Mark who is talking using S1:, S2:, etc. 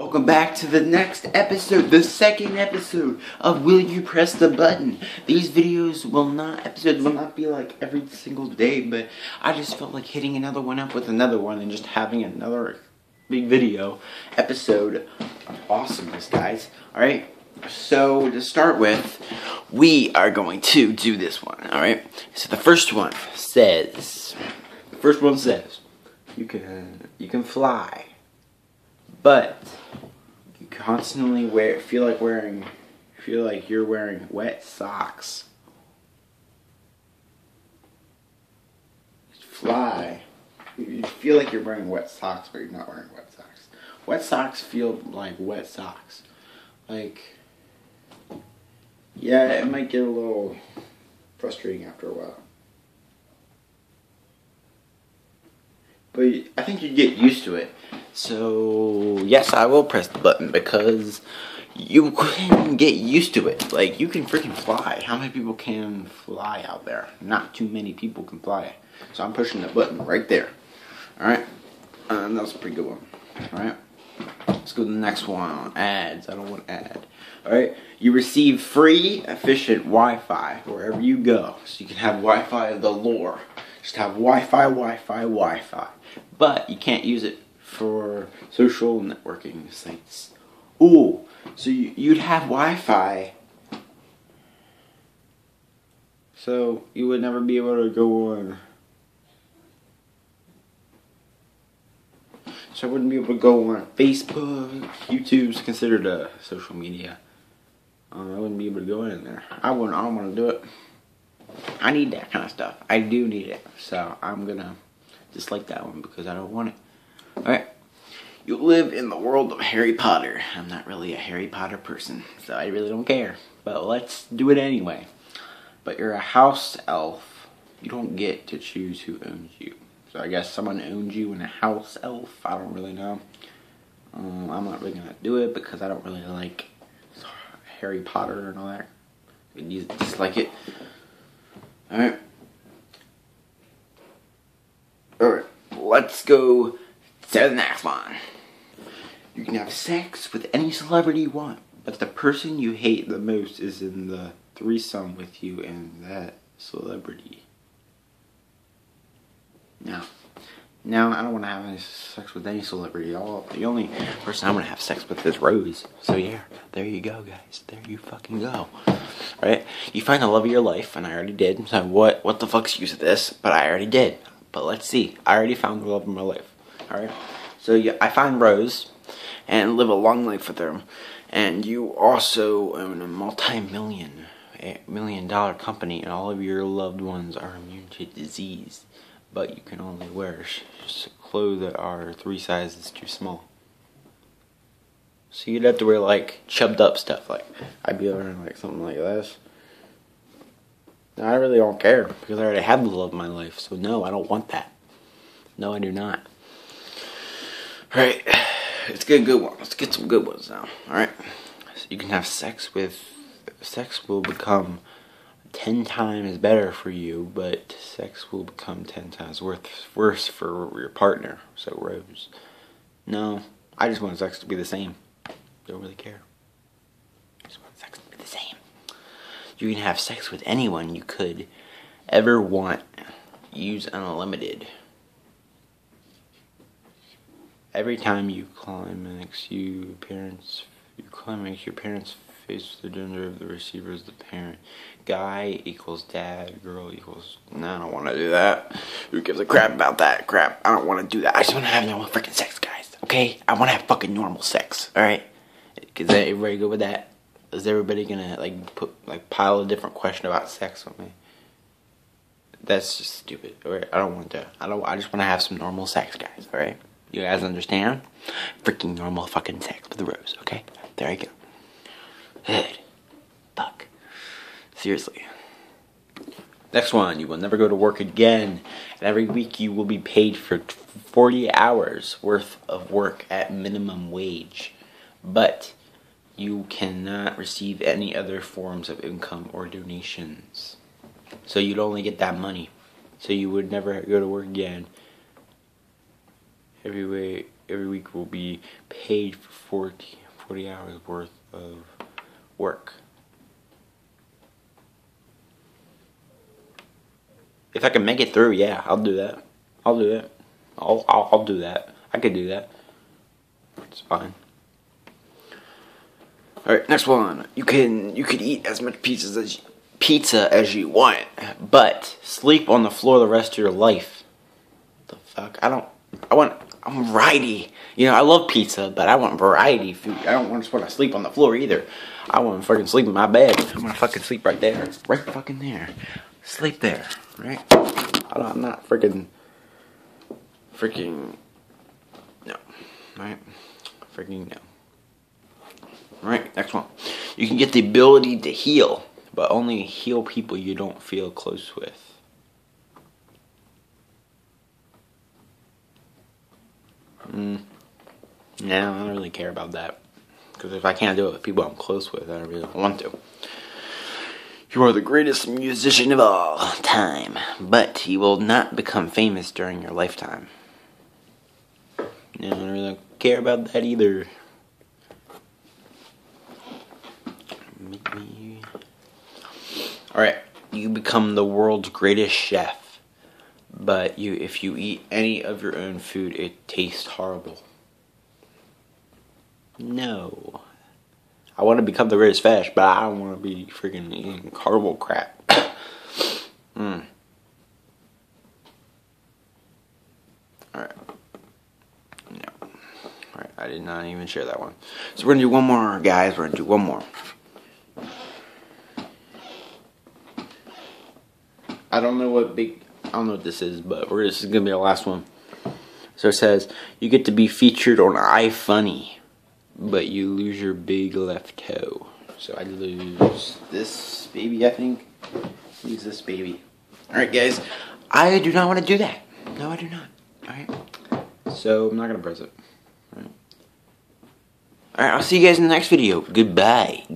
S1: Welcome back to the next episode, the second episode of Will You Press the Button? These videos will not, episodes will not be like every single day, but I just felt like hitting another one up with another one and just having another big video episode awesomeness, guys. Alright, so to start with, we are going to do this one, alright? So the first one says, the first one says, you can, you can fly, but you constantly wear, feel like wearing, feel like you're wearing wet socks. Fly. You feel like you're wearing wet socks, but you're not wearing wet socks. Wet socks feel like wet socks. Like, yeah, it might get a little frustrating after a while. But I think you get used to it. So, yes, I will press the button because you can get used to it. Like, you can freaking fly. How many people can fly out there? Not too many people can fly. So I'm pushing the button right there. Alright? Um, that was a pretty good one. Alright? Let's go to the next one. Ads. I don't want to ad. Alright? You receive free, efficient Wi-Fi wherever you go. So you can have Wi-Fi of the lore. Just have Wi-Fi, Wi-Fi, Wi-Fi. But you can't use it for social networking sites. Ooh, so you, you'd have Wi-Fi. So you would never be able to go on. So I wouldn't be able to go on Facebook. YouTube's considered a social media. Um, I wouldn't be able to go in there. I wouldn't. I don't want to do it. I need that kind of stuff. I do need it. So I'm gonna dislike that one because I don't want it. Alright. You live in the world of Harry Potter. I'm not really a Harry Potter person, so I really don't care. But let's do it anyway. But you're a house elf. You don't get to choose who owns you. So I guess someone owns you in a house elf. I don't really know. Um, I'm not really gonna do it because I don't really like Harry Potter and all that. And You dislike it. Alright. Alright, let's go to the next one. You can have sex with any celebrity you want, but the person you hate the most is in the threesome with you and that celebrity. No. No, I don't want to have any sex with any celebrity. at All the only person I want to have sex with is Rose. So yeah, there you go, guys. There you fucking go. Right? You find the love of your life, and I already did. So what? What the fuck's use of this? But I already did. But let's see. I already found the love of my life. All right. So yeah, I find Rose, and live a long life with her. And you also own a multi-million, eh, million dollar company, and all of your loved ones are immune to disease but you can only wear clothes that are three sizes too small. So you'd have to wear like chubbed up stuff. Like I'd be wearing like something like this. I really don't care because I already have the love of my life. So no, I don't want that. No, I do not. All right, let's get a good one. Let's get some good ones now. All right, so you can have sex with. Sex will become 10 times better for you, but sex will become 10 times worse for your partner. So, Rose. No, I just want sex to be the same. Don't really care. I just want sex to be the same. You can have sex with anyone you could ever want. Use unlimited. Every time you climax, you parents, you climax, your parents face the gender of the receiver as the parent. Guy equals dad, girl equals. No, I don't want to do that. Who gives a crap about that crap? I don't want to do that. I just want to have normal freaking sex, guys. Okay? I want to have fucking normal sex. Alright? Is everybody good with that? Is everybody gonna, like, put, like, pile a different question about sex on me? That's just stupid. Alright? I don't want to. I don't. I just want to have some normal sex, guys. Alright? You guys understand? Freaking normal fucking sex with the rose, okay? There you go. Good. Fuck. Seriously. Next one, you will never go to work again. And every week you will be paid for 40 hours worth of work at minimum wage. But you cannot receive any other forms of income or donations. So you'd only get that money. So you would never go to work again. Every way, every week will be paid for 40, 40 hours worth of work. If I can make it through, yeah, I'll do that. I'll do it. I'll, I'll, I'll do that. I could do that. It's fine. All right, next one. You can you could eat as much pizza as you, pizza as you want, but sleep on the floor the rest of your life. The fuck? I don't. I want. I want variety. You know, I love pizza, but I want variety food. I don't want to sleep on the floor either. I want to fucking sleep in my bed. I'm gonna fucking sleep right there, right fucking there. Sleep there, right? I'm not freaking, freaking, no, right? Freaking no. Alright, next one. You can get the ability to heal, but only heal people you don't feel close with. Mm. No, I don't really care about that. Because if I can't do it with people I'm close with, I don't really want to. You are the greatest musician of all time, but you will not become famous during your lifetime. No, I don't really care about that either. Alright, you become the world's greatest chef, but you if you eat any of your own food, it tastes horrible. No. I want to become the greatest chef, but I don't want to be freaking eating horrible crap. mm. Alright. No. Alright, I did not even share that one. So we're going to do one more, guys. We're going to do one more. I don't know what big, I don't know what this is, but we're, this is gonna be the last one. So it says, you get to be featured on iFunny, but you lose your big left toe. So I lose this baby, I think. Lose this baby. Alright guys, I do not want to do that. No, I do not. Alright. So I'm not gonna press it. Alright. Alright, I'll see you guys in the next video. Goodbye.